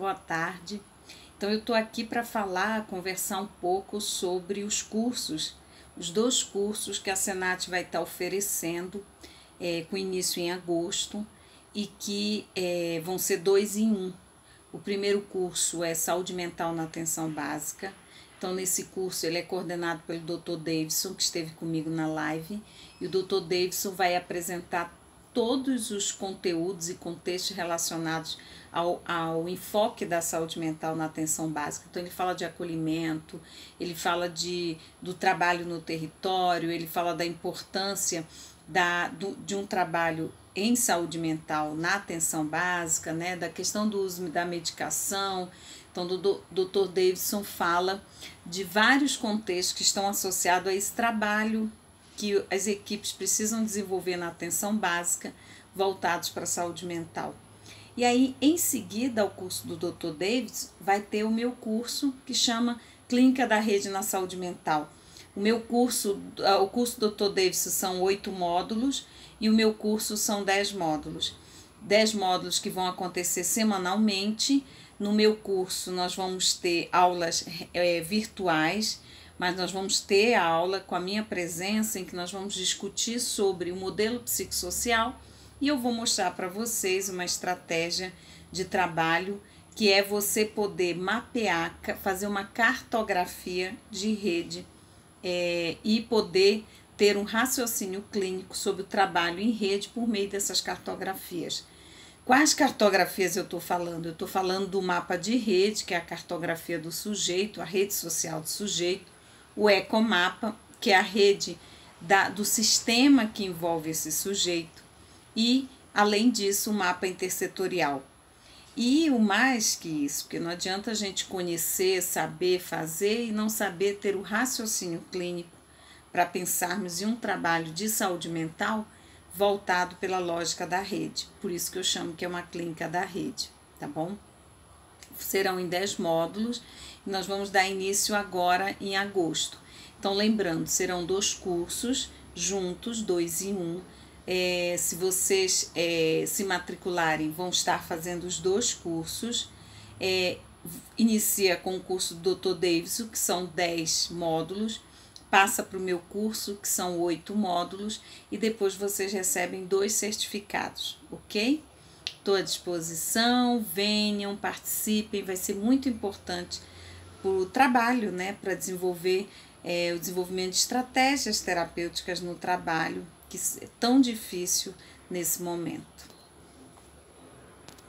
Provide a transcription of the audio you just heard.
boa tarde. Então, eu estou aqui para falar, conversar um pouco sobre os cursos, os dois cursos que a Senat vai estar tá oferecendo, é, com início em agosto, e que é, vão ser dois em um. O primeiro curso é Saúde Mental na Atenção Básica. Então, nesse curso, ele é coordenado pelo Dr. Davidson, que esteve comigo na live, e o Dr. Davidson vai apresentar todos os conteúdos e contextos relacionados ao, ao enfoque da saúde mental na atenção básica. Então, ele fala de acolhimento, ele fala de, do trabalho no território, ele fala da importância da, do, de um trabalho em saúde mental na atenção básica, né, da questão do uso da medicação. Então, o Dr. Davidson fala de vários contextos que estão associados a esse trabalho que as equipes precisam desenvolver na atenção básica voltados para a saúde mental. E aí, em seguida ao curso do Dr. Davis, vai ter o meu curso que chama Clínica da Rede na Saúde Mental. O meu curso, ah, o curso do Dr. Davis são oito módulos e o meu curso são dez módulos. Dez módulos que vão acontecer semanalmente. No meu curso, nós vamos ter aulas é, virtuais mas nós vamos ter a aula com a minha presença em que nós vamos discutir sobre o modelo psicossocial e eu vou mostrar para vocês uma estratégia de trabalho que é você poder mapear, fazer uma cartografia de rede é, e poder ter um raciocínio clínico sobre o trabalho em rede por meio dessas cartografias. Quais cartografias eu estou falando? Eu estou falando do mapa de rede, que é a cartografia do sujeito, a rede social do sujeito, o ecomapa, que é a rede da, do sistema que envolve esse sujeito, e, além disso, o mapa intersetorial. E o mais que isso, porque não adianta a gente conhecer, saber fazer e não saber ter o raciocínio clínico para pensarmos em um trabalho de saúde mental voltado pela lógica da rede. Por isso que eu chamo que é uma clínica da rede, tá bom? Serão em 10 módulos nós vamos dar início agora em agosto. Então, lembrando, serão dois cursos juntos, dois em um. É, se vocês é, se matricularem, vão estar fazendo os dois cursos. É, inicia com o curso do Dr. Davidson, que são 10 módulos, passa para o meu curso, que são oito módulos, e depois vocês recebem dois certificados, ok? Estou à disposição, venham, participem, vai ser muito importante para o trabalho, né, para desenvolver é, o desenvolvimento de estratégias terapêuticas no trabalho, que é tão difícil nesse momento.